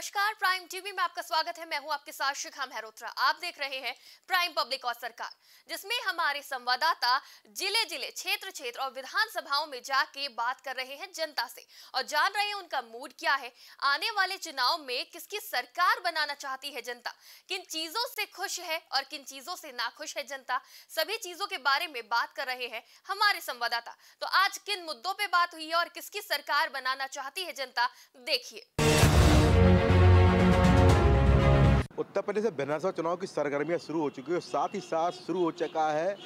नमस्कार prime TV में आपका स्वागत है। मैं हूँ आपके साथ शिखा मेहरोत्रा। आप देख रहे हैं प्राइम पब्लिक और सरकार, जिसमें हमारे संवाददाता ज़िले ज़िले क्षेत्र क्षेत्र और विधानसभाओं में जाके बात कर रहे हैं जनता से और जान रहे हैं उनका मूड क्या है। आने वाले चुनाव में किसकी सरकार बनाना चाहती है जनता? किन चीज़ों से खुश है और किन चीज़ों से नाखुश है जनता? सभी चीज़ों के बारे में बात कर रहे हैं हमारे संवाददाता। तो आज किन मुद्दों पर बात हुई है और किसकी सरकार बनाना चाहती है जनता? देखिए। उत्तर प्रदेश में विधानसभा चुनाव की सरगर्मियाँ शुरू हो चुकी है और साथ ही साथ शुरू हो चुका है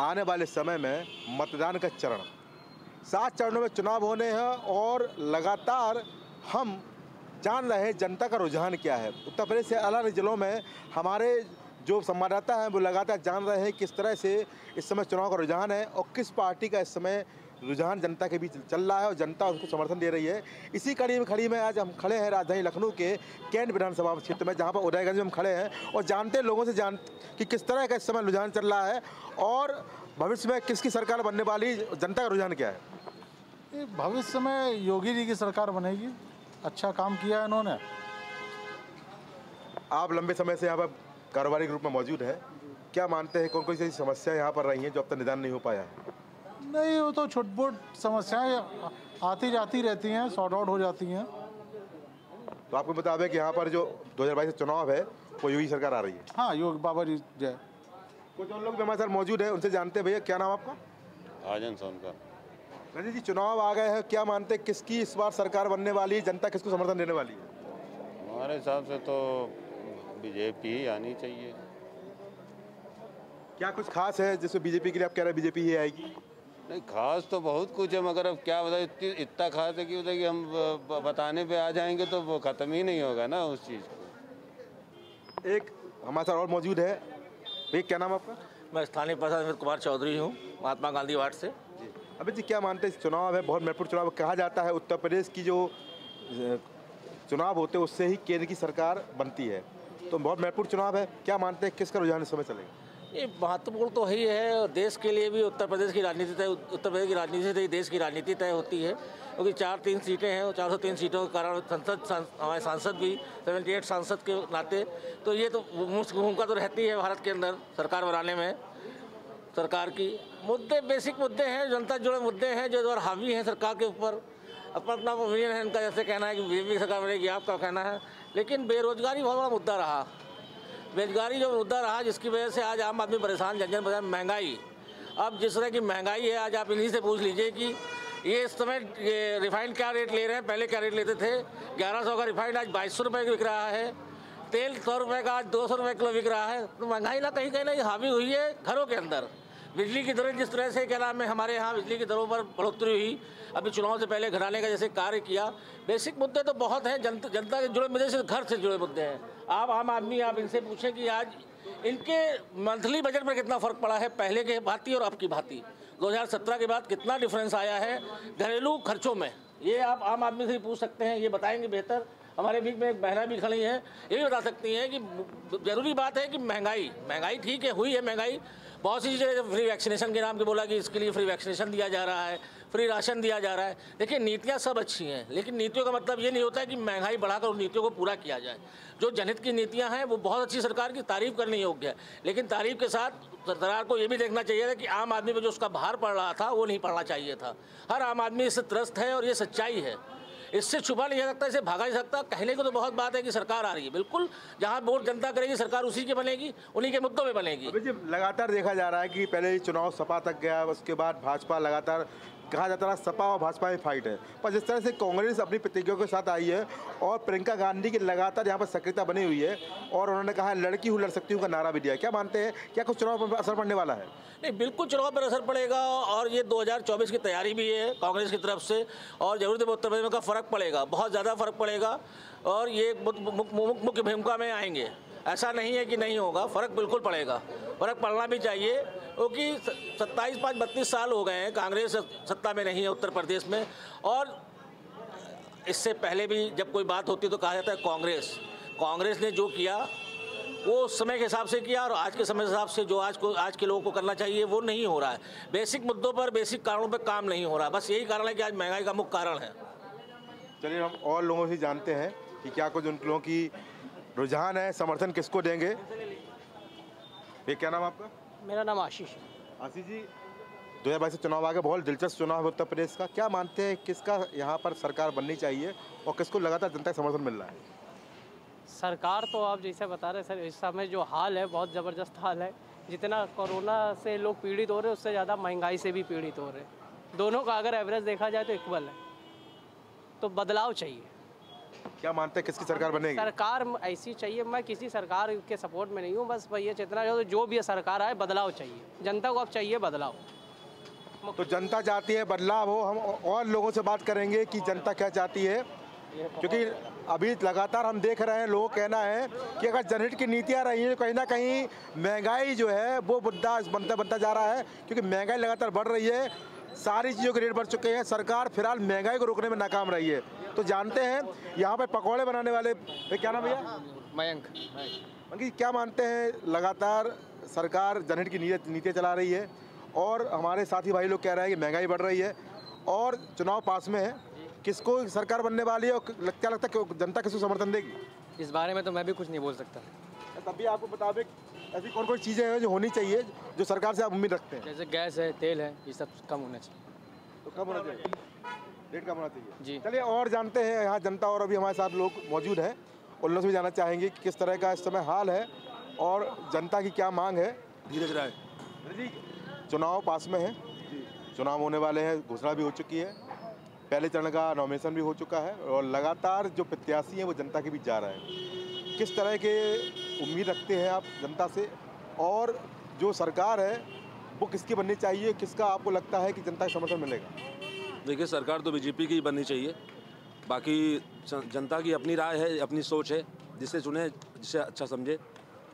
आने वाले समय में मतदान का चरण। सात चरणों में चुनाव होने हैं और लगातार हम जान रहे हैं जनता का रुझान क्या है। उत्तर प्रदेश अलग अलग जिलों में हमारे जो संवाददाता हैं वो लगातार जान रहे हैं किस तरह से इस समय चुनाव का रुझान है और किस पार्टी का इस समय रुझान जनता के बीच चल रहा है और जनता उसको समर्थन दे रही है। इसी कड़ी में खड़ी में आज हम खड़े हैं राजधानी लखनऊ के कैंट विधानसभा क्षेत्र में जहाँ पर उदयगंज में हम खड़े हैं और जानते हैं लोगों से जान कि किस तरह का इस समय रुझान चल रहा है और भविष्य में किसकी सरकार बनने वाली जनता का रुझान क्या है? भविष्य में योगी जी की सरकार बनेगी। अच्छा काम किया है इन्होंने। आप लंबे समय से यहाँ पर कारोबारी के रूप में मौजूद है। क्या मानते हैं कौन कौन सी समस्या यहाँ पर रही हैं जो अब तक निदान नहीं हो पाया? है नहीं वो तो छुटपुट समस्याएँ आती जाती रहती हैं सॉर्ट आउट हो जाती हैं। तो आपको बता कि यहाँ पर जो 2022 का चुनाव है वो योगी सरकार आ रही है। हाँ योगी बाबा जी जय। कुछ और लोग भी हमारे साथ मौजूद हैं उनसे जानते हैं भैया क्या नाम आपका? आजन सोन का। रंजीत जी चुनाव आ गए हैं क्या मानते हैं किसकी इस बार सरकार बनने वाली है जनता किसको समर्थन देने वाली है? हमारे हिसाब से तो बीजेपी ही आनी चाहिए। क्या कुछ खास है जिसमें बीजेपी के लिए आप कह रहे हैं बीजेपी ही आएगी? नहीं खास तो बहुत कुछ है मगर अब क्या बताए इतनी इतना खास है कि बताए कि हम बताने पे आ जाएँगे तो वो ख़त्म ही नहीं होगा ना उस चीज़ को। एक हमारे साथ और मौजूद है। भैया क्या नाम आपका? मैं स्थानीय प्रशासन अमित कुमार चौधरी हूँ महात्मा गांधी वार्ड से। जी। अभी जी क्या मानते हैं चुनाव है? बहुत महत्वपूर्ण चुनाव कहा जाता है। उत्तर प्रदेश की जो चुनाव होते हैं उससे ही केंद्र की सरकार बनती है। तो बहुत महत्वपूर्ण चुनाव है। क्या मानते हैं किसका रुझान इस समय चलेगा? ये महत्वपूर्ण तो ही है और देश के लिए भी उत्तर प्रदेश की राजनीति तय, उत्तर प्रदेश की राजनीति से ही देश की राजनीति तय होती है। क्योंकि चार तीन सीटें हैं, और चार सौ तीन सीटों के कारण संसद हमारे सांसद भी सेवेंटी एट सांसद के नाते। तो ये तो मुख्य भूमिका तो रहती है भारत के अंदर सरकार बनाने में, सरकार की। मुद्दे बेसिक मुद्दे हैं, जनता जुड़े मुद्दे हैं, जो और हावी हैं सरकार के ऊपर। अपना अपना ओपिनियन है इनका, जैसे कहना है कि बीजेपी सरकार बनेगी, आपका कहना है। लेकिन बेरोजगारी बहुत बड़ा मुद्दा रहा। बेरोजगारी जो मुद्दा रहा, जिसकी वजह से आज आम आदमी परेशान जन परेशान महँगाई। अब जिस तरह की महँगाई है, आज आप इन्हीं से पूछ लीजिए कि ये इस समय ये रिफाइंड क्या रेट ले रहे हैं? पहले क्या रेट लेते थे? ग्यारह सौ का रिफाइंड आज बाईस सौ रुपये बिक रहा है। तेल सौ रुपये का, आज दो सौ रुपये किलो बिक रहा है। तो महँगाई ना कहीं कहीं ना हावी हुई है घरों के अंदर। बिजली की दरें जिस तरह से क्या नाम है, हमारे यहाँ बिजली की दरों पर बढ़ोतरी हुई। अभी चुनाव से पहले घटाने का जैसे कार्य किया, बेसिक मुद्दे तो बहुत हैं जनता जनता से जुड़े मुद्दे से घर से जुड़े मुद्दे हैं। आप, आम आदमी, आप इनसे पूछें कि आज इनके मंथली बजट में कितना फ़र्क पड़ा है, पहले के भांति और अब की भांति? 2017 के बाद कितना डिफरेंस आया है घरेलू खर्चों में? ये आप आम आदमी से पूछ सकते हैं, ये बताएँगे बेहतर। हमारे बीच में एक महिला भी खड़ी है, ये भी बता सकती हैं कि ज़रूरी बात है कि महँगाई महँगाई ठीक है, हुई है महँगाई बहुत सी चीज़ें फ्री वैक्सीनेशन के नाम के बोला कि इसके लिए फ्री वैक्सीनेशन दिया जा रहा है फ्री राशन दिया जा रहा है। देखिए, नीतियाँ सब अच्छी हैं, लेकिन नीतियों का मतलब ये नहीं होता है कि महँगाई बढ़ाकर उन नीतियों को पूरा किया जाए। जो जनहित की नीतियाँ हैं, वो बहुत अच्छी सरकार की तारीफ़ करने योग्य है। लेकिन तारीफ़ के साथ सरकार को ये भी देखना चाहिए था कि आम आदमी पर जो उसका भार पड़ रहा था, वो नहीं पड़ना चाहिए था। हर आम आदमी इससे त्रस्त है और ये सच्चाई है। इससे छुपा नहीं जा सकता इसे भागा नहीं सकता। कहने को तो बहुत बात है कि सरकार आ रही है। बिल्कुल, जहाँ वोट जनता करेगी, सरकार उसी की बनेगी, उन्हीं के मुद्दों में बनेगी। लगातार देखा जा रहा है कि पहले चुनाव सपा तक गया, उसके बाद भाजपा लगातार कहा जाता रहा सपा और भाजपा में फाइट है। पर जिस तरह से कांग्रेस अपनी प्रतिज्ञा के साथ आई है और प्रियंका गांधी की लगातार यहाँ पर सक्रियता बनी हुई है और उन्होंने कहा लड़की हूँ, लड़ सकती हूँ का नारा भी दिया। क्या मानते हैं? क्या कुछ चुनाव पर असर पड़ने वाला है? नहीं, बिल्कुल चुनाव पर असर पड़ेगा और ये 2024 की तैयारी भी है कांग्रेस की तरफ़ से और ज़रूर उत्तर प्रदेश का फ़र्क पड़ेगा, बहुत ज़्यादा फ़र्क पड़ेगा और ये मुख्य भूमिका में आएँगे। ऐसा नहीं है कि नहीं होगा, फ़र्क बिल्कुल पड़ेगा। फ़र्क पड़ना भी चाहिए, क्योंकि सत्ताईस पाँच बत्तीस साल हो गए हैं, कांग्रेस सत्ता में नहीं है उत्तर प्रदेश में, और इससे पहले भी जब कोई बात होती है तो कहा जाता है कांग्रेस। कांग्रेस ने जो किया, वो उस समय के हिसाब से किया और आज के समय के हिसाब से जो आज को, आज के लोगों को करना चाहिए, वो नहीं हो रहा है। बेसिक मुद्दों पर, बेसिक कारणों पर काम नहीं हो रहा, बस यही कारण है कि आज महँगाई का मुख्य कारण है। चलिए, हम और लोगों से जानते हैं कि क्या कुछ उन लोगों की रुझान है समर्थन किसको देंगे? ये क्या नाम आपका? मेरा नाम आशीष। आशीष जी दो हज़ार बाईस चुनाव आ गए बहुत दिलचस्प चुनाव है उत्तर प्रदेश का। क्या मानते हैं किसका यहाँ पर सरकार बननी चाहिए और किसको लगातार जनता का समर्थन मिल रहा है? सरकार तो आप जैसे बता रहे सर इस समय जो हाल है बहुत ज़बरदस्त हाल है। जितना कोरोना से लोग पीड़ित हो रहे हैं उससे ज़्यादा महँगाई से भी पीड़ित हो रहे हैं। दोनों का अगर एवरेज देखा जाए तो इक्वल है। तो बदलाव चाहिए। क्या मानते हैं किसकी सरकार बनेगी? सरकार ऐसी चाहिए मैं किसी सरकार के सपोर्ट में नहीं हूँ बस भैया जितना जो जो भी सरकार आए बदलाव चाहिए। जनता को अब चाहिए बदलाव। तो जनता चाहती है बदलाव हो हम और लोगों से बात करेंगे कि जनता क्या चाहती है। क्योंकि अभी लगातार हम देख रहे हैं लोगों कहना है कि अगर जनहित की नीतियाँ रही हैं कहीं ना कहीं महँगाई जो है वो मुद्दा बनता बनता जा रहा है। क्योंकि महँगाई लगातार बढ़ रही है सारी चीज़ों के रेट बढ़ चुके हैं। सरकार फ़िलहाल महँगाई को रोकने में नाकाम रही है। तो जानते हैं यहाँ पे पकौड़े बनाने वाले क्या नाम भैया? मयंक। अंकित जी, क्या मानते हैं लगातार सरकार जनहित की नीति नीतियाँ चला रही है और हमारे साथी भाई लोग कह रहे हैं कि महँगाई बढ़ रही है और चुनाव पास में है। किसको सरकार बनने वाली है और क्या लगता है कि जनता किसको समर्थन देगी? इस बारे में तो मैं भी कुछ नहीं बोल सकता। तब भी आपको मुताबिक ऐसी कौन कौन चीज़ें हैं जो होनी चाहिए जो सरकार से आप उम्मीद रखते हैं? जैसे गैस है तेल है ये सब कम होना चाहिए। तो कम होना चाहिए? रेट कम होना चाहिए? जी। चलिए और जानते हैं यहाँ जनता और अभी हमारे साथ लोग मौजूद हैं। उन लोग से भी जानना चाहेंगे कि किस तरह का इस समय हाल है और जनता की क्या मांग है। धीरज राय। जी। चुनाव पास में है। चुनाव होने वाले हैं घोषणा भी हो चुकी है। पहले चरण का नॉमिनेशन भी हो चुका है और लगातार जो प्रत्याशी हैं वो जनता के बीच जा रहे हैं। किस तरह के उम्मीद रखते हैं आप जनता से। और जो सरकार है वो किसकी बननी चाहिए किसका आपको लगता है कि जनता का समर्थन मिलेगा? देखिए सरकार तो बीजेपी की ही बननी चाहिए। बाकी जनता की अपनी राय है अपनी सोच है जिसे चुने जिसे अच्छा समझे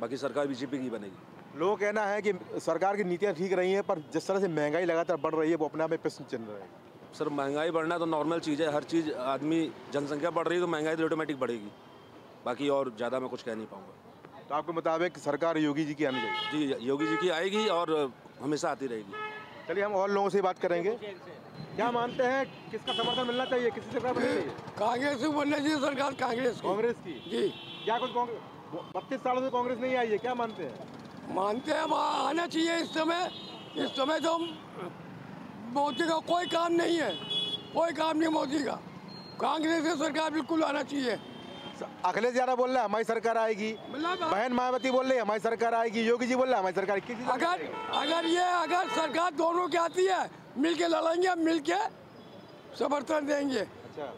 बाकी सरकार बीजेपी की बनेगी। लोगों कहना है कि सरकार की नीतियाँ ठीक रही हैं पर जिस तरह से महँगाई लगातार बढ़ रही है वो अपने आप में प्रश्न चिन्ह रहे हैं। सर महँगाई बढ़ना तो नॉर्मल चीज़ है। हर चीज़ आदमी जनसंख्या बढ़ रही है तो महँगाई तो ऑटोमेटिक बढ़ेगी। बाकी और ज़्यादा मैं कुछ कह नहीं पाऊँगा। तो आपके मुताबिक सरकार योगी जी की आनी चाहिए? जी योगी जी की आएगी और हमेशा आती रहेगी। चलिए हम और लोगों से बात करेंगे। क्या मानते हैं किसका समर्थन मिलना चाहिए किसी सरकार बननी चाहिए? कांग्रेस को बनना चाहिए सरकार कांग्रेस की कांग्रेस की? जी। क्या कुछ कांग्रेस बत्तीस सालों से कांग्रेस नहीं आई है क्या मानते हैं? मानते हैं वहाँ आना चाहिए इस समय। इस समय तो मोदी का कोई काम नहीं है। कोई काम नहीं मोदी का। कांग्रेस की सरकार बिल्कुल आना चाहिए। अखिलेश यादव बोल रहे हैं हमारी सरकार आएगी। मतलब बहन मायावती बोल रही है हमारी सरकार आएगी। योगी जी बोल रहे हैं हमारी सरकार किसी अगर अगर ये अगर सरकार दोनों की आती है मिल के लड़ेंगे मिल के समर्थन देंगे। अच्छा।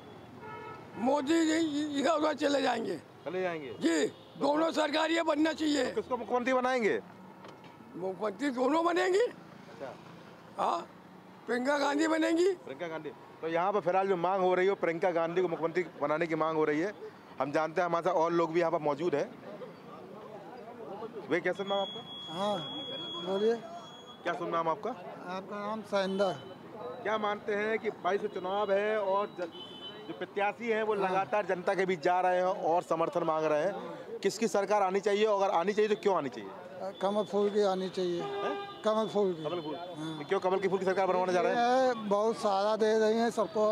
मोदी जी इधर उधर चले जाएँगे। चले जाएँगे। जी दोनों सरकार ये बनना चाहिए। किसको मुख्यमंत्री बनाएँगे? मुख्यमंत्री दोनों बनेंगी। अच्छा। हाँ प्रियंका गांधी बनेंगी। प्रियंका गांधी। तो यहाँ पर फ़िलहाल जो मांग हो रही है प्रियंका गांधी को मुख्यमंत्री बनाने की मांग हो रही है। हम जानते हैं हमारे साथ और लोग भी यहाँ पर मौजूद हैं। वे कैसा नाम आपका? हाँ बोलिए। क्या सुन नाम आपका? आपका नाम साइंदा। क्या मानते हैं कि बाईस चुनाव है और जो प्रत्याशी हैं वो लगातार जनता के बीच जा रहे हैं और समर्थन मांग रहे हैं। किसकी सरकार आनी चाहिए अगर आनी चाहिए तो क्यों आनी चाहिए? कमल फूल की आनी चाहिए। कमल फूल की। कमल फूल? क्यों कमल की फूल की सरकार बनवाने जा रहे हैं? बहुत सारा दे रही हैं सबको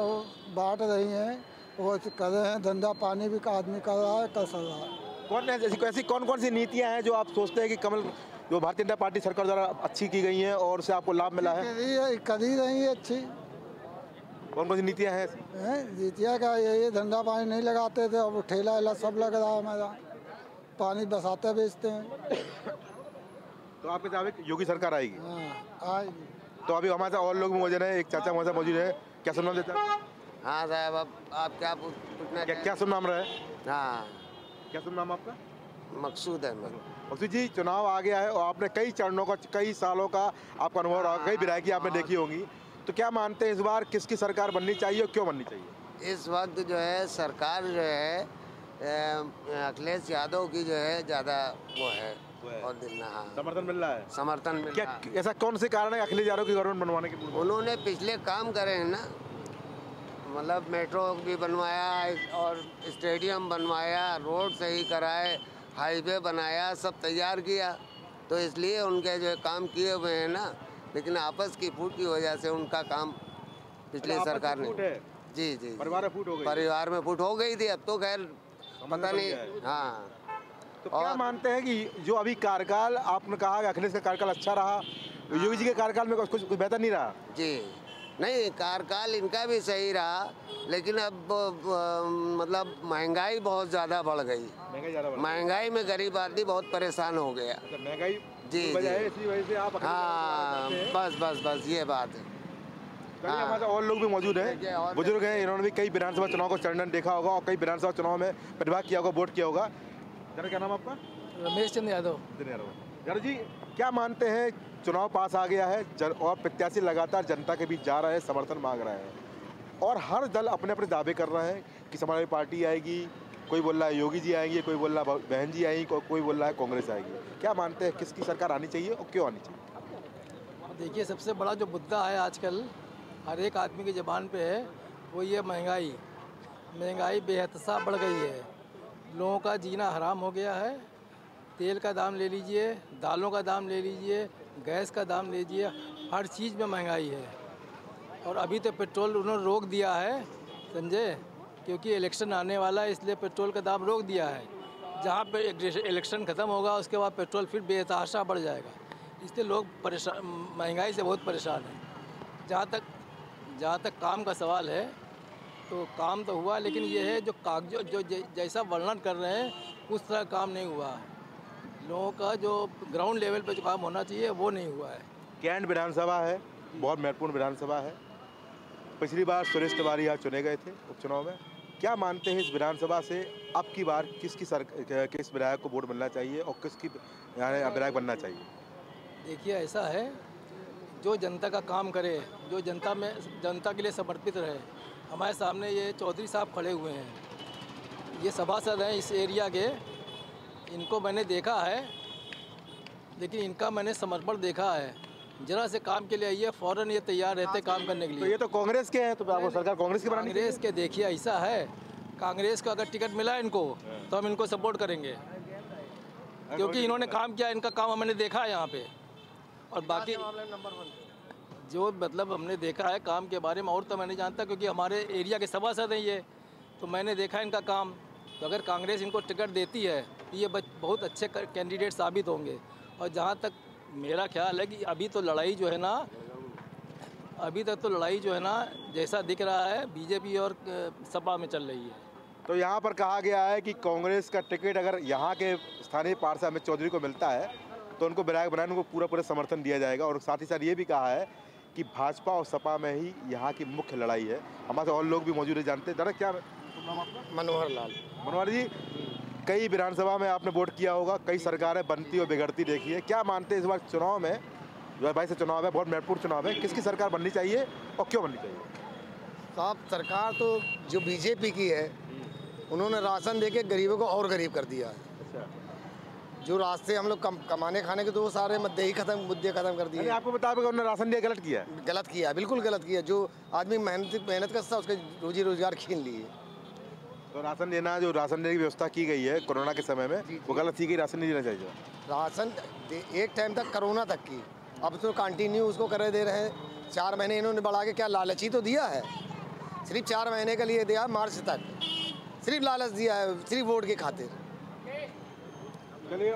बांट रही हैं। वो कर रहे हैं धंधा पानी भी का आदमी कर रहा है कर सक रहा है। कौन है ऐसी ऐसी कौन कौन सी नीतियाँ हैं जो आप सोचते हैं कि कमल जो भारतीय जनता पार्टी सरकार द्वारा अच्छी की गई है और उससे आपको लाभ मिला है? कर ही रही है अच्छी। कौन कौन सी नीतियाँ हैं? हैं का ये धंधा पानी नहीं लगाते थे अब ठेला वेला सब लग रहा है हमारा। पानी बसाते बेचते हैं। तो आपके मुताबिक योगी सरकार आएगी? हाँ आएगी। तो अभी हमारे साथ और लोग मौजूद हैं एक चाचा हमारे साथ मौजूद है। क्या सुन नाम देता है? हाँ साहब अब आप क्या पूछना क्या क्या सुन नाम रहा? है? हाँ। क्या सुन नाम आपका? मकसूद अहमद। मकसूद जी चुनाव आ गया है और आपने कई चरणों का कई सालों का आपका अनुभव रहा कई विधायकी आपने देखी होंगी। तो क्या मानते हैं इस बार किसकी सरकार बननी चाहिए और क्यों बननी चाहिए? इस वक्त जो है सरकार जो है अखिलेश यादव की जो है ज़्यादा वो है। और हाँ। समर्थन मिल रहा है? समर्थन मिल रहा। है। ऐसा कौन से कारण है अखिलेश यादव की गवर्नमेंट बनवाने के उन्होंने पिछले काम करे हैं ना मतलब मेट्रो भी बनवाया और स्टेडियम बनवाया रोड सही कराए हाईवे बनाया सब तैयार किया। तो इसलिए उनके जो काम किए हुए हैं ना लेकिन आपस की फूट की वजह से उनका काम पिछली सरकार ने जी जी परिवार में फूट हो गई परिवार में फूट हो गई थी अब तो खैर पता नहीं। हाँ। तो क्या मानते हैं कि जो अभी कार्यकाल आपने कहा अखिलेश का कार्यकाल अच्छा रहा योगी जी के कार्यकाल में कुछ कुछ बेहतर नहीं रहा? जी। नहीं कार्यकाल इनका भी सही रहा लेकिन अब मतलब महँगाई बहुत ज़्यादा बढ़ गई। महँगाई ज़्यादा बढ़ महँगाई में गरीब आदमी बहुत परेशान हो गया। अच्छा, महँगाई जी है जी। हाँ बस बस बस ये बात है। हाँ। हमारे और लोग भी मौजूद हैं। बुज़ुर्ग हैं इन्होंने भी कई विधानसभा चुनाव को चरणन देखा होगा और कई विधानसभा चुनाव में प्रतिभाग किया होगा वोट किया होगा। जरा क्या नाम आपका? रमेश चंद्र यादव। चंद्र यादव। जी क्या मानते हैं चुनाव पास आ गया है जन, और प्रत्याशी लगातार जनता के बीच जा रहे हैं समर्थन मांग रहे हैं? और हर दल अपने अपने दावे कर रहे हैं कि समाजवादी पार्टी आएगी कोई बोल रहा है योगी जी आएँगे कोई बोल रहा है बहन जी आएँगी को, कोई बोल रहा है कांग्रेस आएगी। क्या मानते हैं किसकी सरकार आनी चाहिए और क्यों आनी चाहिए? देखिए सबसे बड़ा जो मुद्दा है आजकल हर एक आदमी की ज़बान पे है वो ये महँगाई। महँगाई बेहतसा बढ़ गई है। लोगों का जीना हराम हो गया है। तेल का दाम ले लीजिए, दालों का दाम ले लीजिए, गैस का दाम ले लीजिए, हर चीज़ में महँगाई है। और अभी तो पेट्रोल उन्होंने रोक दिया है, समझे? क्योंकि इलेक्शन आने वाला है, इसलिए पेट्रोल का दाम रोक दिया है। जहाँ पे इलेक्शन ख़त्म होगा, उसके बाद पेट्रोल फिर बेतहाशा बढ़ जाएगा। इसलिए लोग परेशान महँगाई से बहुत परेशान हैं। जहाँ तक जहाँ तक काम का सवाल है तो काम तो हुआ, लेकिन ये है जो कागज़ जो जैसा वर्णन कर रहे हैं, उस तरह काम नहीं हुआ। लोगों का जो ग्राउंड लेवल पर जो काम होना चाहिए वो नहीं हुआ है। कैंट विधानसभा है बहुत महत्वपूर्ण विधानसभा है। पिछली बार सुरेश तिवारी यहाँ चुने गए थे उपचुनाव में। क्या मानते हैं इस विधानसभा से अब की बार किसकी सर किस विधायक को वोट मिलना चाहिए और किसकी विधायक बनना चाहिए? देखिए ऐसा है जो जनता का काम करे जो जनता में जनता के लिए समर्पित रहे हमारे सामने ये चौधरी साहब खड़े हुए हैं। ये सभासद हैं इस एरिया के इनको मैंने देखा है लेकिन इनका मैंने समर्पण देखा है। जरा से काम के लिए आइए फ़ौरन ये तैयार रहते काम करने के लिए तो लिए। ये तो कांग्रेस के हैं तो आपको सरकार कांग्रेस की कांग्रेस के देखिए ऐसा है। कांग्रेस को अगर टिकट मिला इनको तो हम इनको सपोर्ट करेंगे। क्योंकि इन्होंने काम किया इनका काम हमने देखा है यहाँ पे। और बाकी जो मतलब हमने देखा है काम के बारे में और तो मैं नहीं जानता क्योंकि हमारे एरिया के सभासद हैं ये तो मैंने देखा इनका काम। तो अगर कांग्रेस इनको टिकट देती है तो ये बच- बहुत अच्छे कैंडिडेट साबित होंगे। और जहाँ तक मेरा ख्याल है कि अभी तो लड़ाई जो है ना अभी तक तो लड़ाई जो है ना जैसा दिख रहा है बीजेपी और सपा में चल रही है। तो यहाँ पर कहा गया है कि कांग्रेस का टिकट अगर यहाँ के स्थानीय पार्षद अमित चौधरी को मिलता है तो उनको विधायक बनाने को पूरा पूरा समर्थन दिया जाएगा। और साथ ही साथ ये भी कहा है कि भाजपा और सपा में ही यहाँ की मुख्य लड़ाई है। हमारे और लोग भी मौजूद है जानते हैं। दादा क्या मनोहर लाल। मनोहर जी कई विधानसभा में आपने वोट किया होगा कई सरकारें बनती और बिगड़ती देखी है। क्या मानते हैं इस बार चुनाव में बाईस से चुनाव है बहुत महत्वपूर्ण चुनाव है किसकी सरकार बननी चाहिए और क्यों बननी चाहिए? साहब सरकार तो जो बीजेपी की है उन्होंने राशन दे के गरीबों को और गरीब कर दिया है। जो रास्ते हम लोग कम कमाने खाने के तो वो सारे मुद्दे ही खत्म मुद्दे खत्म कर दिए। आपको मुताबिक उन्होंने राशन दिया गलत किया गलत किया बिल्कुल गलत किया। जो आदमी मेहनत मेहनत करता उसके रोजी रोज़गार छीन लिए। तो राशन देना जो राशन देने की व्यवस्था की गई है कोरोना के समय में वो गलत थी कि राशन नहीं देना चाहिए राशन एक टाइम तक कोरोना तक की। अब तो कंटिन्यू उसको करे दे रहे हैं। चार महीने इन्होंने बढ़ा के क्या लालच ही तो दिया है? सिर्फ़ चार महीने के लिए दिया मार्च तक। सिर्फ़ लालच दिया है सिर्फ़ वोट के खातिर। चलिए।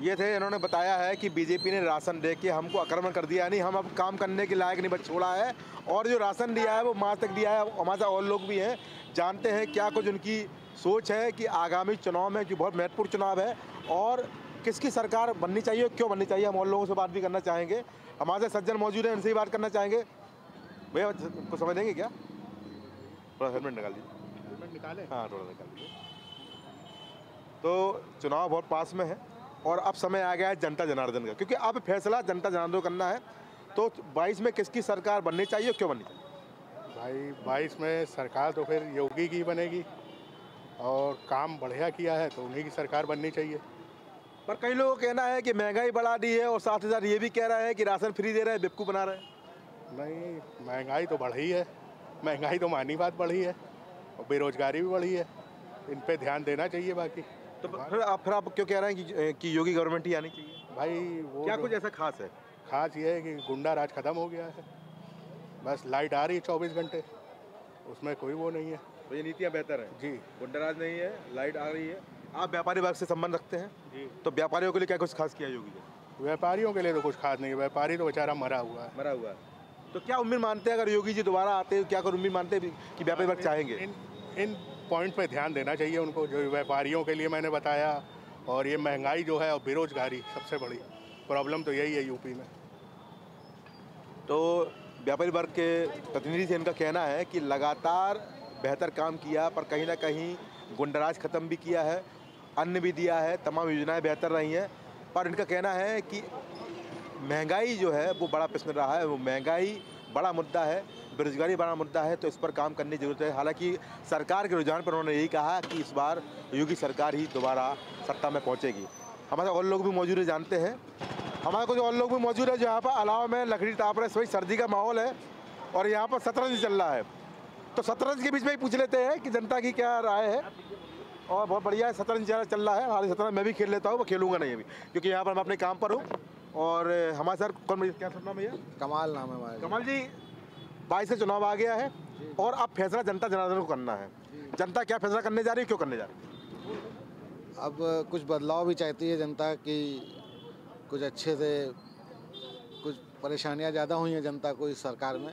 ये थे इन्होंने बताया है कि बीजेपी ने राशन दे के हमको आक्रमण कर दिया। यानी हम अब काम करने के लायक नहीं बच छोड़ा है। और जो राशन दिया है वो मार्च तक दिया है। हमारे साथ और लोग भी हैं। जानते हैं क्या कुछ उनकी सोच है कि आगामी चुनाव में जो बहुत महत्वपूर्ण चुनाव है और किसकी सरकार बननी चाहिए और क्यों बननी चाहिए हम और लोगों से बात भी करना चाहेंगे। हमारे साथ सज्जन मौजूद हैं उनसे ही बात करना चाहेंगे। भैया कुछ समझ देंगे क्या? थोड़ा हेलमेट निकाल दीजिए। हेलमेट निकाले? हाँ थोड़ा निकाल दीजिए। तो चुनाव बहुत पास में है। और अब समय आ गया है जनता जनार्दन का क्योंकि अब फैसला जनता जनार्दन करना है। तो 22 में किसकी सरकार बननी चाहिए और क्यों बननी चाहिए? भाई बाईस में सरकार तो फिर योगी की बनेगी और काम बढ़िया किया है तो उन्हीं की सरकार बननी चाहिए। पर कई लोगों का कहना है कि महँगाई बढ़ा दी है और साथ ही साथ ये भी कह रहा है कि राशन फ्री दे रहे हैं बेवकूफ़ बना रहे हैं। नहीं महँगाई तो बढ़ी है महँगाई तो मानी बात बढ़ी है और बेरोजगारी भी बढ़ी है। इन पर ध्यान देना चाहिए बाकी। तो फिर आप फिर आप क्यों कह रहे हैं कि, कि योगी गवर्नमेंट ही आनी चाहिए? भाई वो क्या कुछ ऐसा खास है? खास ये है कि गुंडा राज खत्म हो गया है। बस लाइट आ रही है चौबीस घंटे। उसमें कोई वो नहीं है। तो ये नीतियाँ बेहतर हैं? जी। गुंडाराज नहीं है लाइट आ रही है। आप व्यापारी वर्ग से संबंध रखते हैं? जी। तो व्यापारियों के लिए क्या कुछ खास किया योगी ने? व्यापारियों के लिए तो कुछ खास नहीं है। व्यापारी तो बेचारा मरा हुआ है। मरा हुआ है। तो क्या उम्मीद मानते हैं अगर योगी जी दोबारा आते हैं क्या कर उम्मीद मानते हैं कि व्यापारी वर्ग चाहेंगे? इन इन पॉइंट पे ध्यान देना चाहिए उनको, जो व्यापारियों के लिए मैंने बताया और ये महँगाई जो है और बेरोजगारी सबसे बड़ी प्रॉब्लम तो यही है यूपी में। तो व्यापारी वर्ग के प्रतिनिधि से इनका कहना है कि लगातार बेहतर काम किया, पर कहीं ना कहीं गुंडराज ख़त्म भी किया है, अन्न भी दिया है, तमाम योजनाएँ बेहतर रही हैं, पर इनका कहना है कि महँगाई जो है वो बड़ा प्रश्न रहा है, वो महँगाई बड़ा मुद्दा है बेरोजगारी बड़ा मुद्दा है तो इस पर काम करने की ज़रूरत है। हालाँकि सरकार के रुझान पर उन्होंने यही कहा कि इस बार योगी सरकार ही दोबारा सत्ता में पहुंचेगी। हमारे और लोग भी मौजूद है जानते हैं। हमारे कुछ और लोग भी मौजूद है जहाँ पर अलावा में लकड़ी ताप रहे वही सर्दी का माहौल है और यहाँ पर शतरंज चल रहा है। तो शतरंज के बीच में ही पूछ लेते हैं कि जनता की क्या राय है। और बहुत बढ़िया है शतरंज चल रहा है। हाल शतरंज मैं भी खेल लेता हूँ वो खेलूँगा नहीं अभी क्योंकि यहाँ पर मैं अपने काम पर हूँ। और हमारे सर कौन भैया क्या सुनना भैया? कमाल नाम है हमारा कमल जी बाईस से चुनाव आ गया है और अब फैसला जनता जनार्दन को करना है। जनता क्या फैसला करने जा रही है क्यों करने जा रही है? अब कुछ बदलाव भी चाहती है जनता कि कुछ अच्छे से कुछ परेशानियाँ ज़्यादा हुई हैं जनता को इस सरकार में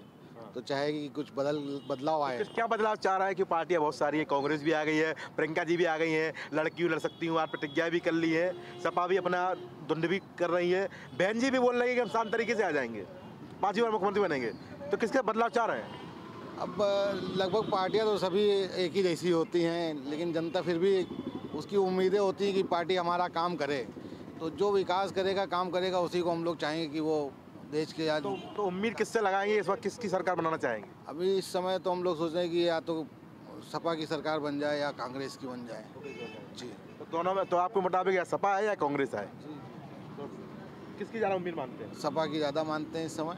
तो चाहेगी कि कुछ बदल बदलाव आए। किस- क्या बदलाव चाह रहा है कि पार्टियाँ बहुत सारी है कांग्रेस भी आ गई है प्रियंका जी भी आ गई हैं लड़की लड़ सकती हूँ आप प्रतिज्ञा भी कर ली है सपा भी अपना धुंड भी कर रही है बहन जी भी बोल रही है कि हम शांत तरीके से आ जाएँगे पांचवी बार मुख्यमंत्री बनेंगे। तो किसके बदलाव चाह रहे हैं? अब लगभग पार्टियाँ तो सभी एक ही जैसी होती हैं लेकिन जनता फिर भी उसकी उम्मीदें होती हैं कि पार्टी हमारा काम करे। तो जो विकास करेगा काम करेगा उसी को हम लोग चाहेंगे कि वो देश के आज तो, तो उम्मीद किससे लगाएँगे? इस वक्त किसकी सरकार बनाना चाहेंगे? अभी इस समय तो हम लोग सोच रहे हैं कि या तो सपा की सरकार बन जाए या कांग्रेस की बन जाए। जी। तो दोनों में तो आपके मुताबिक या सपा है या कांग्रेस है? तो किसकी ज़्यादा उम्मीद मानते हैं? सपा की ज़्यादा मानते हैं इस समय।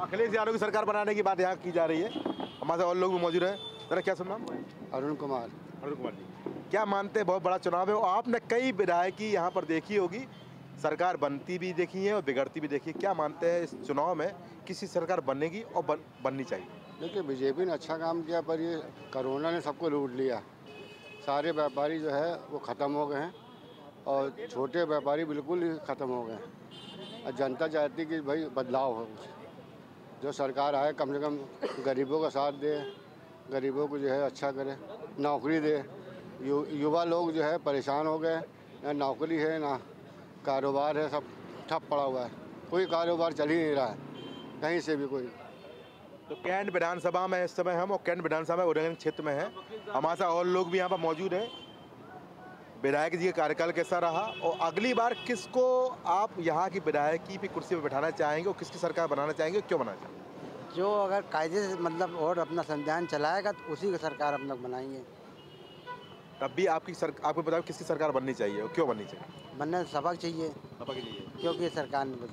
अखिलेश यादव की सरकार बनाने की बात यहाँ की जा रही है। हमारे साथ और लोग भी मौजूद हैं। जरा क्या सुनना अरुण कुमार। अरुण कुमार जी। क्या मानते हैं बहुत बड़ा चुनाव है और आपने कई विधायकी यहाँ पर देखी होगी। सरकार बनती भी देखी है और बिगड़ती भी देखी है। क्या मानते हैं इस चुनाव में किसी सरकार बनेगी और बन, बननी चाहिए? देखिए बीजेपी ने अच्छा काम किया पर ये कोरोना ने सबको लूट लिया। सारे व्यापारी जो है वो ख़त्म हो गए हैं और छोटे व्यापारी बिल्कुल ही ख़त्म हो गए हैं। और जनता चाहती कि भाई बदलाव हो जो सरकार आए कम से कम गरीबों का साथ दे गरीबों को जो है अच्छा करे नौकरी दे। यु, युवा लोग जो है परेशान हो गए ना नौकरी है ना कारोबार है सब ठप पड़ा हुआ है। कोई कारोबार चल ही नहीं रहा है कहीं से भी कोई। तो कैंट विधानसभा में इस समय हम और कैंट विधानसभा में उदयगंज क्षेत्र में हैं। हमारे साथ और लोग भी यहाँ पर मौजूद हैं। विधायक जी का कार्यकाल कैसा रहा और अगली बार किसको आप यहाँ की विधायकी की कुर्सी पर बैठाना चाहेंगे और किसकी सरकार बनाना चाहेंगे और क्यों बनाना चाहेंगे? जो अगर कायदे से मतलब और अपना संविधान चलाएगा तो उसी की सरकार हम लोग बनाएँगे। तब भी आपकी सर आपको बताओ किसकी सरकार बननी चाहिए और क्यों बननी चाहिए? बनने सबक चाहिए। सपा के लिए। क्योंकि सरकार ने।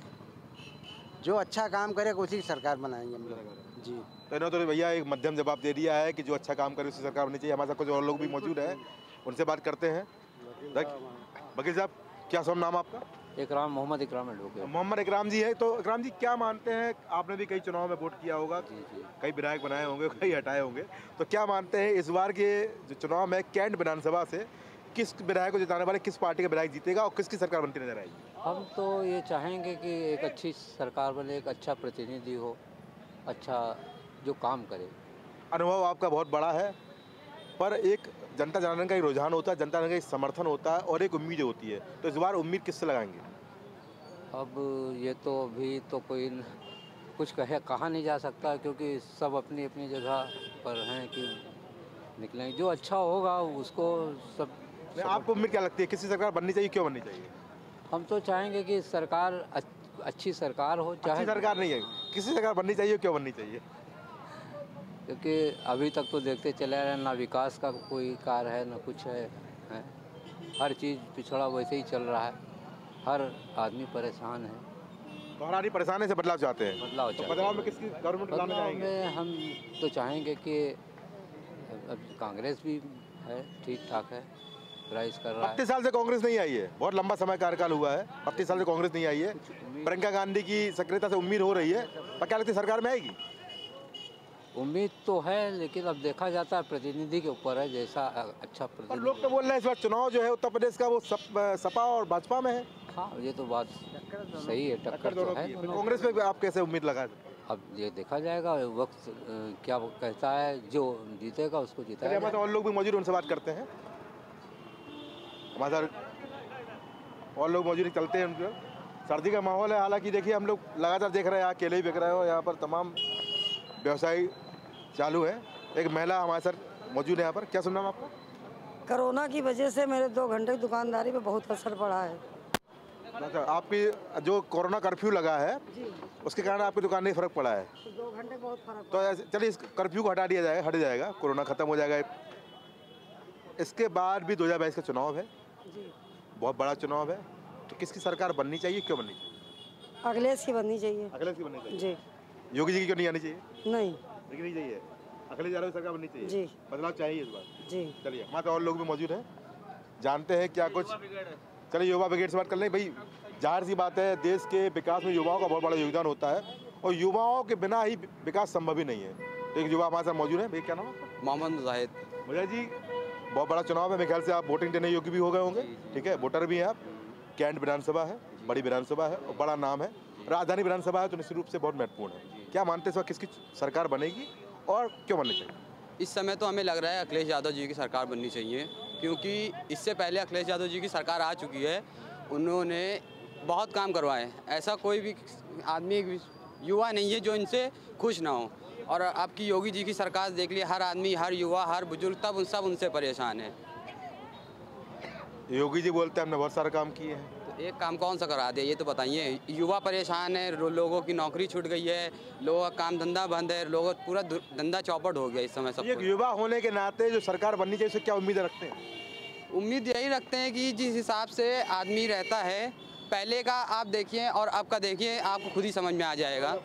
जो अच्छा काम करेगा उसी की सरकार बनाएँगे हम लोग। जी। तो इन्होंने तो भैया एक मध्यम जवाब दे दिया है कि जो अच्छा काम करे उसी सरकार बननी चाहिए। हमारे साथ कुछ और लोग भी मौजूद हैं उनसे बात करते हैं। वकील साहब क्या सब नाम आपका? इकराम मोहम्मद इकराम है मोहम्मद इकराम जी है तो इकराम जी क्या मानते हैं आपने भी कई चुनाव में वोट किया होगा कई विधायक बनाए होंगे कई हटाए होंगे तो क्या मानते हैं इस बार के जो चुनाव में कैंट विधानसभा से किस विधायक को जिताने वाले किस पार्टी का विधायक जीतेगा और किसकी सरकार बनती नज़र आएगी? हम तो ये चाहेंगे कि एक अच्छी सरकार बने एक अच्छा प्रतिनिधि हो अच्छा जो काम करे। अनुभव आपका बहुत बड़ा है पर एक जनता जनार्दन का एक रुझान होता है जनता जनार्दन का एक समर्थन होता है और एक उम्मीद होती है। तो इस बार उम्मीद किससे लगाएँगे? अब ये तो अभी तो कोई न- कुछ कहे कहा नहीं जा सकता क्योंकि सब अपनी अपनी जगह पर हैं कि निकलेंगे जो अच्छा होगा उसको सब नहीं, आपको उम्मीद क्या लगती है? किसी सरकार बननी चाहिए क्यों बननी चाहिए? हम तो चाहेंगे कि सरकार अच्छी सरकार हो अच्छी सरकार नहीं है। किसी सरकार बननी चाहिए क्यों बननी चाहिए? क्योंकि अभी तक तो देखते चले आ रहे हैं ना विकास का कोई कार्य है ना कुछ है, है। हर चीज़ पिछड़ा वैसे ही चल रहा है। हर आदमी परेशान है। महारानी परेशानी से बदलाव चाहते हैं? बदलाव तो बदलाव में किसकी गवर्नमेंट लाना बदलाव में हम तो चाहेंगे कि अब कांग्रेस भी है ठीक ठाक है प्राइस कर रहा है। बत्तीस साल से कांग्रेस नहीं आई है। बहुत लंबा समय कार्यकाल हुआ है। बत्तीस साल से कांग्रेस नहीं आई है। प्रियंका गांधी की सक्रियता से उम्मीद हो रही है। पर क्या लगती है सरकार में आएगी? उम्मीद तो है लेकिन अब देखा जाता है प्रतिनिधि के ऊपर है जैसा अच्छा पर प्रतिनिधि लोग तो बोल रहे हैं इस बार चुनाव जो है उत्तर प्रदेश का वो सप, सपा और भाजपा में है। हाँ ये तो बात सही है टक्कर तो है कांग्रेस पे आप कैसे उम्मीद लगा अब ये देखा जाएगा वक्त क्या वो कहता है जो जीतेगा उसको जिताया और लोग भी मौजूद उनसे बात करते हैं। हमारे और लोग मौजूद चलते हैं उनके सर्दी का माहौल है हालाँकि देखिए हम लोग लगातार देख रहे हैं यहाँ केले ही बिक रहे हो यहाँ पर तमाम व्यवसाय चालू है। एक महिला हमारे साथ मौजूद है यहाँ पर। क्या सुनना है आपको? कोरोना की वजह से मेरे दो घंटे की दुकानदारी पे बहुत असर पड़ा है। अच्छा आपकी जो कोरोना कर्फ्यू लगा है उसके कारण आपकी दुकान में फ़र्क पड़ा है? दो घंटे बहुत फ़र्क तो चलिए इस कर्फ्यू को हटा दिया जाएगा हट जाएगा। कोरोना खत्म हो जाएगा। इसके बाद भी 2022 का चुनाव है। जी। बहुत बड़ा चुनाव है। तो किसकी सरकार बननी चाहिए क्यों बननी चाहिए? अखिलेश की बननी चाहिए। अखिलेश की बननी चाहिए। जी। योगी जी की क्यों नहीं आनी चाहिए? नहीं। लेकिन नहीं चाहिए। अखिलेश यादव की सरकार बननी चाहिए। जी। बदलाव चाहिए इस बार। जी। चलिए हमारे तो और लोग भी मौजूद हैं। जानते हैं क्या कुछ। चलिए युवा ब्रिगेड से बात कर लें। भाई ज़ाहिर सी बात है देश के विकास में युवाओं का बहुत बड़ा योगदान होता है और युवाओं के बिना ही विकास संभव ही नहीं है। तो एक युवा हमारे साथ मौजूद है। भैया क्या नाम है मोहम्मद जाहिद। भैया जी बहुत बड़ा चुनाव है। मेरे ख्याल से आप वोटिंग देने योग्य भी हो गए होंगे। ठीक है वोटर भी हैं आप। कैंट विधानसभा है बड़ी विधानसभा है और बड़ा नाम है। राजधानी विधानसभा है तो निश्चित रूप से बहुत महत्वपूर्ण है। क्या मानते हैं इस किसकी सरकार बनेगी और क्यों बननी चाहिए? इस समय तो हमें लग रहा है अखिलेश यादव जी की सरकार बननी चाहिए क्योंकि इससे पहले अखिलेश यादव जी की सरकार आ चुकी है उन्होंने बहुत काम करवाए ऐसा कोई भी आदमी युवा नहीं है जो इनसे खुश ना हो। और आपकी योगी जी की सरकार देख ली हर आदमी हर युवा हर बुज़ुर्ग तब उन सब उनसे परेशान है। योगी जी बोलते हैं हमने बहुत सारे काम किए हैं। एक काम कौन सा करा दिया? ये तो बताइए। युवा परेशान है लोगों की नौकरी छूट गई है लोगों का काम धंधा बंद है लोगों का पूरा धंधा चौपट हो गया इस समय सब एक युवा होने के नाते जो सरकार बननी चाहिए उससे क्या उम्मीद रखते हैं? उम्मीद यही रखते हैं कि जिस हिसाब से आदमी रहता है पहले का आप देखिए और अब का देखिए आपको खुद ही समझ में आ जाएगा।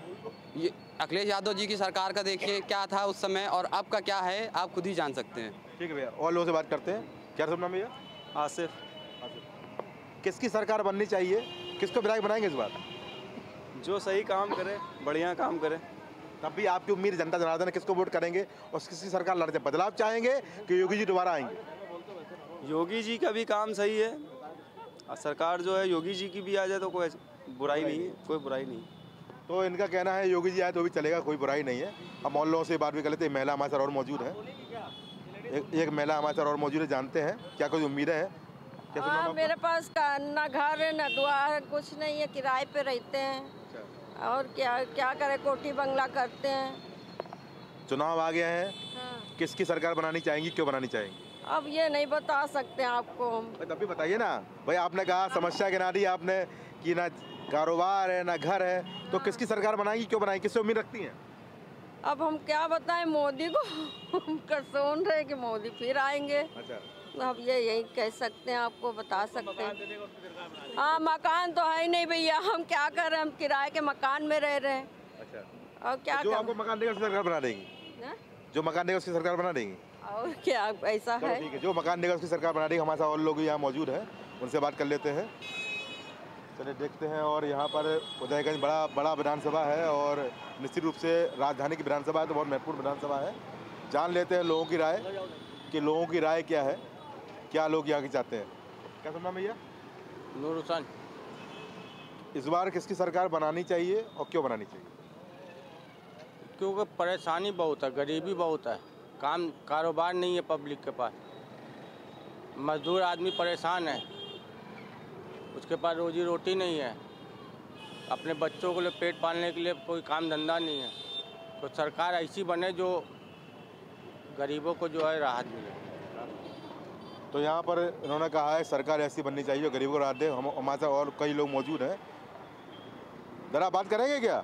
ये अखिलेश यादव जी की सरकार का देखिए क्या था उस समय और अब का क्या है आप खुद ही जान सकते हैं। ठीक है भैया और लोगों से बात करते हैं। क्या सब नाम भैया? आसिफ। किसकी सरकार बननी चाहिए? किसको विधायक बनाएँगे इस बार? जो सही काम करे बढ़िया काम करे। तब भी आपकी उम्मीद जनता जनार्दन किसको वोट करेंगे और किसकी सरकार लड़ते बदलाव चाहेंगे कि योगी जी दोबारा आएँगे? योगी जी का भी काम सही है। और सरकार जो है योगी जी की भी आ जाए तो कोई बुराई नहीं है कोई बुराई नहीं तो इनका कहना है योगी जी आए तो भी चलेगा कोई बुराई नहीं है। हम और लोगों से बात भी कर लेते हैं महिला हमारे साथ और मौजूद है। एक, एक महिला हमारे साथ और मौजूद है जानते हैं क्या कोई उम्मीदें हैं? हाँ मेरे पास का- न घर है न द्वार है कुछ नहीं है किराए पे रहते हैं। और क्या क्या करें कोठी बंगला करते हैं। चुनाव आ गया है। हाँ। किसकी सरकार बनानी चाहेंगी क्यों बनानी चाहेंगी? अब ये नहीं बता सकते आपको हम। तब भी बताइए ना। भाई आपने कहा समस्या गिना दी आपने कि ना कारोबार है ना घर है तो किसकी सरकार बनाएगी क्यों बनाएगी किससे उम्मीद रखती हैं? अब हम क्या बताएँ मोदी को? हम कर सुन रहे कि मोदी फिर आएँगे। अच्छा। अब ये यही कह सकते हैं आपको बता सकते हैं। हाँ मकान तो है ही नहीं भैया हम क्या कर रहे हैं? हम किराए के मकान में रह रहे हैं। अच्छा। और क्या जो आपको मकान देगा सरकार बना देंगी? जो मकान देगा उसकी सरकार बना देंगी? और क्या ऐसा है? ठीक है जो मकान देगा उसकी सरकार बना देगी। हमारे साथ और लोग यहाँ मौजूद हैं उनसे बात कर लेते हैं। चलिए देखते हैं और यहाँ पर उदयगंज बड़ा बड़ा विधानसभा है और निश्चित रूप से राजधानी की विधानसभा है तो बहुत महत्वपूर्ण विधानसभा है। जान लेते हैं लोगों की राय कि लोगों की राय क्या है। क्या लोग यहाँ की चाहते हैं? क्या सुनना भैया? नूर हुसैन इस बार किसकी सरकार बनानी चाहिए और क्यों बनानी चाहिए? क्योंकि परेशानी बहुत है गरीबी बहुत है। काम कारोबार नहीं है पब्लिक के पास। मजदूर आदमी परेशान है। उसके पास रोजी रोटी नहीं है। अपने बच्चों को लिए पेट पालने के लिए कोई काम धंधा नहीं है। तो सरकार ऐसी बने जो गरीबों को जो है राहत मिले। तो यहाँ पर इन्होंने कहा है सरकार ऐसी बननी चाहिए जो गरीबों को राहत दे। हम हमारे साथ और कई लोग मौजूद हैं। जरा बात करेंगे क्या?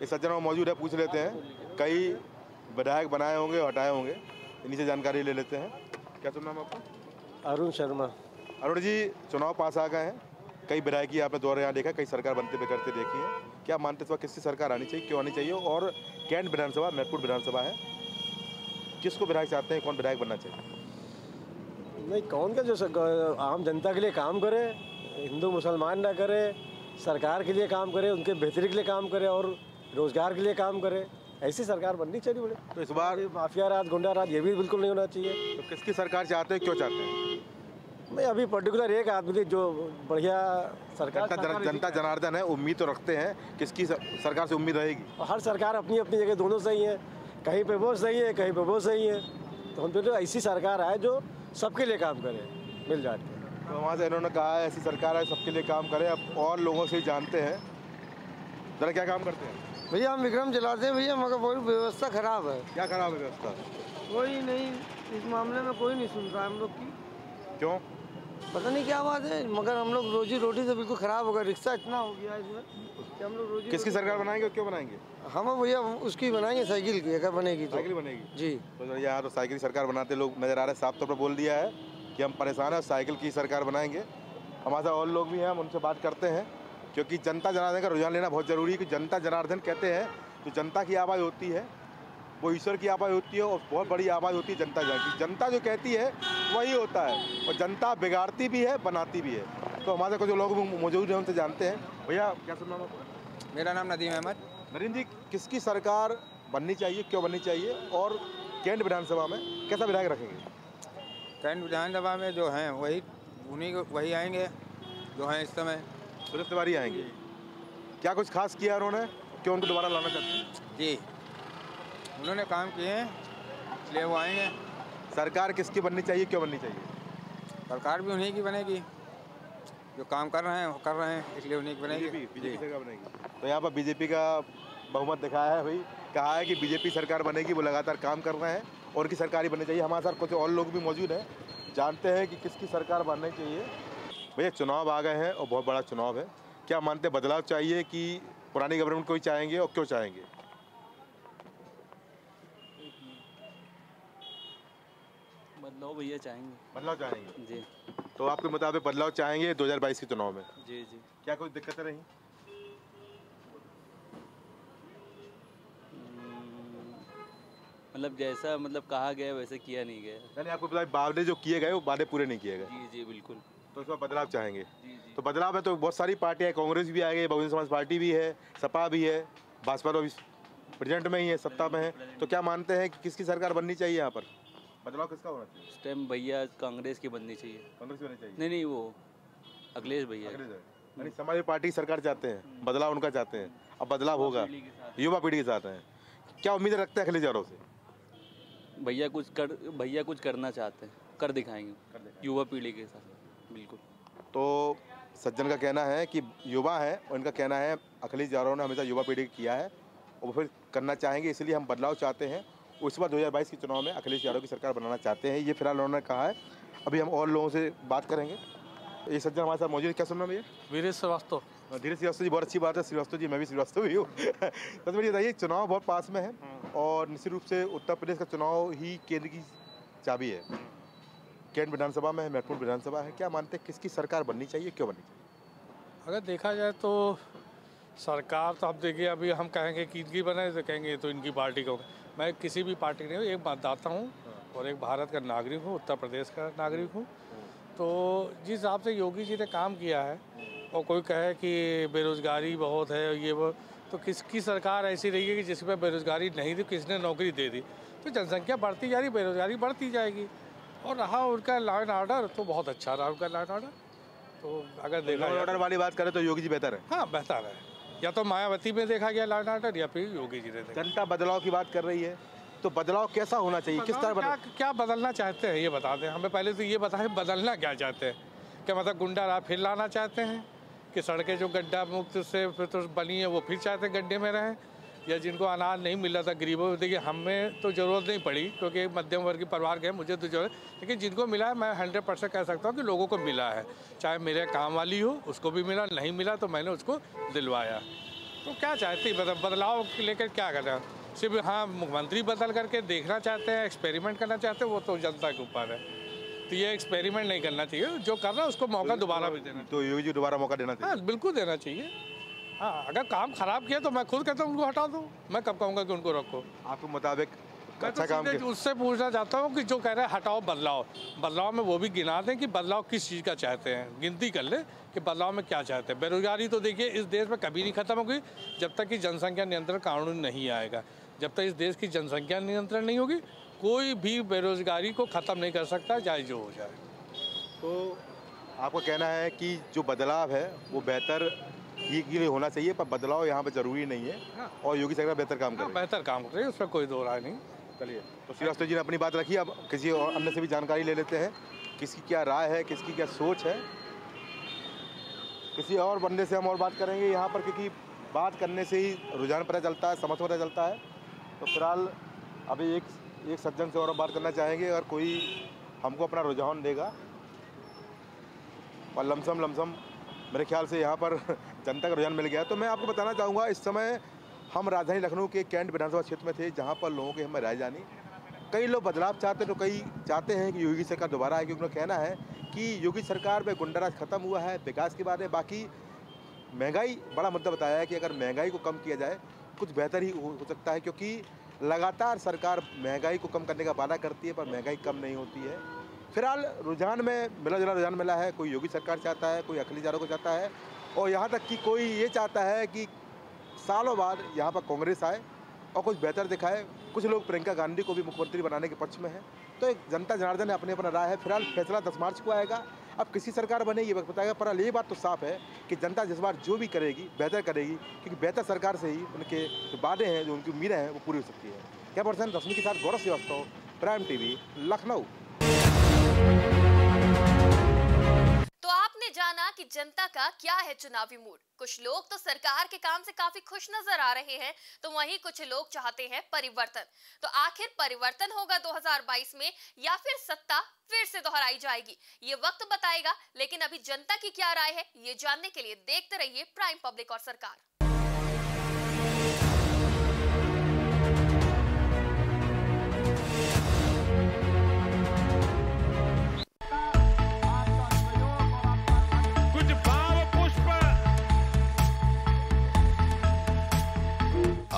ये सज्जन मौजूद है पूछ लेते हैं। कई विधायक बनाए होंगे हटाए होंगे। इन्हीं से जानकारी ले लेते हैं। क्या सुनना है आपका? अरुण शर्मा। अरुण जी चुनाव पास आ गए हैं। कई विधायकी आपने दौरे यहाँ देखा कई सरकार बनते करते देखी है। क्या मानते इस बार किसकी सरकार आनी चाहिए क्यों आनी चाहिए? और कैंट विधानसभा महत्वपूर्ण विधानसभा है। किसको विधायक चाहते हैं कौन विधायक बनना चाहिए? नहीं कौन का जो आम जनता के लिए काम करे हिंदू मुसलमान ना करे सरकार के लिए काम करे उनके बेहतरी के लिए काम करे और रोज़गार के लिए काम करे ऐसी सरकार बननी चाहिए बोले तो इस बार माफिया राज गुंडा राज ये भी बिल्कुल नहीं होना चाहिए। तो किसकी सरकार चाहते हैं क्यों चाहते हैं? नहीं अभी पर्टिकुलर एक आदमी जो बढ़िया सरकार जनता जन- जनता जनार्दन है उम्मीद तो रखते हैं किसकी सरकार से उम्मीद रहेगी? हर सरकार अपनी अपनी जगह दोनों सही है। कहीं पे वो सही है कहीं पे वो सही है। तो हम तो ऐसी सरकार आए जो सबके लिए काम करें मिल जाते हैं। तो वहाँ से इन्होंने कहा है ऐसी सरकार है सबके लिए काम करें अब और लोगों से जानते हैं। जरा क्या काम करते हैं? भैया हम विक्रम चलाते हैं भैया मगर वही व्यवस्था खराब है। क्या खराब है व्यवस्था? कोई नहीं इस मामले में कोई नहीं सुन रहा है हम लोग की। क्यों? पता नहीं क्या बात है मगर हम लोग रोजी रोटी से बिल्कुल खराब हो गया रिक्शा इतना हो गया इसमें कि हम लोग रोजी किसकी सरकार बनाएँगे और क्यों बनाएँगे? हम भैया उसकी बनाएँगे साइकिल की अगर बनेगी तो। साइकिल बनेगी? जी। तो यहाँ तो साइकिल की सरकार बनाते लोग नज़र आ रहे हैं साफ़ तौर पर बोल दिया है कि हम परेशान हैं साइकिल की सरकार बनाएँगे। हमारे साथ और लोग भी हैं हम उनसे बात करते हैं क्योंकि जनता जनार्दन का रुझान लेना बहुत ज़रूरी है कि जनता जनार्दन कहते हैं जो जनता की आवाज़ होती है वो ईश्वर की आवाज़ होती है और बहुत बड़ी आवाज़ होती है जनता जन की जनता जो कहती है वही होता है। और जनता बिगाड़ती भी है बनाती भी है। तो हमारे कुछ लोग मौजूद हैं उनसे जानते हैं। भैया क्या सुनना आपको? मेरा नाम नदीम अहमद। नरेंद्र जी किसकी सरकार बननी चाहिए क्यों बननी चाहिए? और कैंट विधानसभा में कैसा विधायक रखेंगे? कैंट विधानसभा में जो हैं वही उन्हीं को वही आएँगे जो हैं इस समय। सुरेश तिवारी आएँगे। क्या कुछ खास किया उन्होंने क्यों उनको दोबारा लाना चाहते हैं? जी। उन्होंने काम किए हैं इसलिए वो आएँगे। सरकार किसकी बननी चाहिए क्यों बननी चाहिए? सरकार भी उन्हीं की बनेगी। जो काम कर रहे हैं वो कर रहे हैं इसलिए उन्हीं की बनेगी। बीजेपी सरकार बनेगी। तो यहाँ पर बीजेपी का बहुमत दिखाया है भाई। कहा है कि बीजेपी सरकार बनेगी वो लगातार काम कर रहे हैं और उनकी सरकार ही बननी चाहिए। हमारे साथ कुछ और लोग भी मौजूद हैं। जानते हैं कि किसकी सरकार बननी चाहिए। भैया चुनाव आ गए हैं और बहुत बड़ा चुनाव है। क्या मानते हैं बदलाव चाहिए कि पुरानी गवर्नमेंट को ही चाहेंगे और क्यों चाहेंगे? बदलाव भैया चाहेंगे बदलाव चाहेंगे जी। तो आपके मुताबिक बदलाव चाहेंगे 2022 के चुनाव में? जी जी। क्या कोई दिक्कतें रही? मतलब जैसा मतलब कहा गया वैसे किया नहीं गया। यानी आपको है वादे जो किए गए वो वादे पूरे नहीं किए गए? जी जी बिल्कुल। तो इसमें बदलाव चाहेंगे? जी जी। तो बदलाव है तो बहुत सारी पार्टियाँ कांग्रेस भी आ गई बहुजन समाज पार्टी भी है सपा भी है भाजपा तो अभी प्रेजेंट में ही है सत्ता में है। तो क्या मानते हैं कि किसकी सरकार बननी चाहिए यहाँ पर? बदलाव किसका होना चाहिए? इस टाइम भैया कांग्रेस की बननी चाहिए। कांग्रेस बननी चाहिए? नहीं नहीं वो अखिलेश भैया। यानी समाजवादी पार्टी सरकार चाहते हैं बदलाव उनका चाहते हैं। अब बदलाव होगा युवा पीढ़ी के साथ। हैं। क्या उम्मीद रखते हैं अखिलेश यादव से? भैया कुछ कर भैया कुछ करना चाहते हैं कर दिखाएँगे। युवा पीढ़ी के साथ बिल्कुल। तो सज्जन का कहना है कि युवा है इनका कहना है अखिलेश यादव ने हमेशा युवा पीढ़ी किया है और फिर करना चाहेंगे इसलिए हम बदलाव चाहते हैं। उस बार 2022 के चुनाव में अखिलेश यादव की सरकार बनाना चाहते हैं ये फ़िलहाल उन्होंने कहा है। अभी हम और लोगों से बात करेंगे। ये सज्जन हमारे साथ मौजूद है। क्या सुनना भैया? वीरेश श्रीवास्तव। धीरे श्रीवास्तव जी बहुत अच्छी बात है। श्रीवास्तव जी मैं भी श्रीवास्तव ही हूँ। सबसे बड़ी बताइए चुनाव बहुत पास में है और निश्चित रूप से उत्तर प्रदेश का चुनाव ही केंद्र की चाबी है। कैंट विधानसभा में है महत्वपूर्ण विधानसभा है। क्या मानते हैं किसकी सरकार बननी चाहिए क्यों बननी चाहिए? अगर देखा जाए तो सरकार तो आप देखिए अभी हम कहेंगे कि इनकी बने तो कहेंगे तो इनकी पार्टी को मैं किसी भी पार्टी नहीं हूँ एक मतदाता हूँ और एक भारत का नागरिक हूँ उत्तर प्रदेश का नागरिक हूँ। तो जिस हिसाब से योगी जी ने काम किया है और कोई कहे कि बेरोजगारी बहुत है ये वो तो किसकी सरकार ऐसी रही है कि जिसमें बेरोजगारी नहीं थी किसने नौकरी दे दी? तो जनसंख्या बढ़ती जा रही बेरोजगारी बढ़ती जाएगी। और रहा उनका लॉ एंड ऑर्डर तो बहुत अच्छा रहा उनका लॉ एंड ऑर्डर तो अगर देखा ऑर्डर वाली बात करें तो योगी जी बेहतर है। हाँ बेहतर है। या तो मायावती में देखा गया लाल एंड या फिर योगी जी ने देखा। जनता बदलाव की बात कर रही है तो बदलाव कैसा होना चाहिए? किस तरह क्या क्या बदलना चाहते हैं? ये बता दें हमें पहले तो ये बताएँ बदलना क्या चाहते हैं? क्या मतलब गुंडा रहा फिर लाना चाहते हैं? कि सड़कें जो गड्ढा मुक्त से फिर तो बनी है वो फिर चाहते हैं गड्ढे में रहें? या जिनको अनाज नहीं मिल रहा था गरीबों को देखिए हमें तो ज़रूरत नहीं पड़ी क्योंकि मध्यम वर्गीय परिवार के मुझे तो ज़रूरत लेकिन जिनको मिला है मैं हंड्रेड परसेंट कह सकता हूँ कि लोगों को मिला है। चाहे मेरे काम वाली हो उसको भी मिला नहीं मिला तो मैंने उसको दिलवाया। तो क्या चाहती मतलब बदलाव लेकर क्या करना सिर्फ़ हाँ मुख्यमंत्री बदल करके देखना चाहते हैं एक्सपेरिमेंट करना चाहते हैं वो तो जनता के ऊपर है। तो ये एक्सपेरिमेंट नहीं करना चाहिए जो कर रहा है उसको मौका दोबारा भी देना तो योगी जी दोबारा मौका देना चाहिए। हाँ बिल्कुल देना चाहिए। हाँ अगर काम खराब किया तो मैं खुद कहता हूँ उनको हटा दो। मैं कब कहूँगा कि उनको रखो? आपके मुताबिक अच्छा तो काम किया। उससे पूछना चाहता हूँ कि जो कह रहे हैं हटाओ बदलाव बदलाव में वो भी गिना दें कि बदलाव किस चीज़ का चाहते हैं। गिनती कर ले कि बदलाव में क्या चाहते हैं। बेरोजगारी तो देखिए इस देश में कभी नहीं खत्म होगी जब तक कि जनसंख्या नियंत्रण कानून नहीं आएगा। जब तक इस देश की जनसंख्या नियंत्रण नहीं होगी कोई भी बेरोजगारी को ख़त्म नहीं कर सकता चाहे जो हो जाए। तो आपका कहना है कि जो बदलाव है वो बेहतर ही के लिए होना चाहिए पर बदलाव यहाँ पर ज़रूरी नहीं है। और योगी सरकार बेहतर काम हाँ करे बेहतर काम कर रही है उसमें कोई दो राय नहीं। चलिए तो श्रीवास्तव जी ने अपनी बात रखी अब किसी और अन्य से भी जानकारी ले लेते हैं किसकी क्या राय है किसकी क्या सोच है। किसी और बंदे से हम और बात करेंगे यहाँ पर क्योंकि बात करने से ही रुझान पता चलता है समझ पता चलता है। तो फ़िलहाल अभी एक एक सज्जन से और बात करना चाहेंगे अगर कोई हमको अपना रुझान देगा और लमसम लमसम मेरे ख्याल से यहाँ पर जनता का रुझान मिल गया। तो मैं आपको बताना चाहूँगा, इस समय हम राजधानी लखनऊ के कैंट विधानसभा क्षेत्र में थे, जहाँ पर लोगों की हमें राय जानी कई लोग बदलाव चाहते तो कई चाहते हैं कि योगी सरकार दोबारा आए, क्योंकि उनका कहना है कि योगी सरकार में गुंडाराज खत्म हुआ है, विकास के बात है। बाकी महँगाई, बड़ा मुद्दा बताया है कि अगर महँगाई को कम किया जाए, कुछ बेहतर हो हो सकता है, क्योंकि लगातार सरकार महँगाई को कम करने का वादा करती है, पर महँगाई कम नहीं होती है। फ़िलहाल रुझान में मिला जुला रुझान मिला है, कोई योगी सरकार चाहता है, कोई अखिलेश यादव को चाहता है, और यहाँ तक कि कोई ये चाहता है कि सालों बाद यहाँ पर कांग्रेस आए और कुछ बेहतर दिखाए। कुछ लोग प्रियंका गांधी को भी मुख्यमंत्री बनाने के पक्ष में हैं। तो एक जनता जनार्दन ने अपने अपना राय है। फ़िलहाल फैसला दस मार्च को आएगा। अब किसी सरकार बने, ये वक्त बताएगा, पर ये बात तो साफ़ है कि जनता जिस बार जो भी करेगी, बेहतर करेगी, क्योंकि बेहतर सरकार से ही उनके जो वादे हैं, जो उनकी उम्मीदें हैं, वो पूरी हो सकती है। क्या पर्सन रश्मि के साथ गौरव श्रीवास्तव, प्राइम टीवी, लखनऊ। तो आपने जाना कि जनता का क्या है चुनावी मूड? कुछ लोग तो सरकार के काम से काफ़ी खुश नज़र आ रहे हैं तो वहीं कुछ लोग चाहते हैं परिवर्तन। तो आखिर परिवर्तन होगा 2022 में या फिर सत्ता फिर से दोहराई जाएगी? ये वक्त बताएगा, लेकिन अभी जनता की क्या राय है, ये जानने के लिए देखते रहिए प्राइम पब्लिक और सरकार।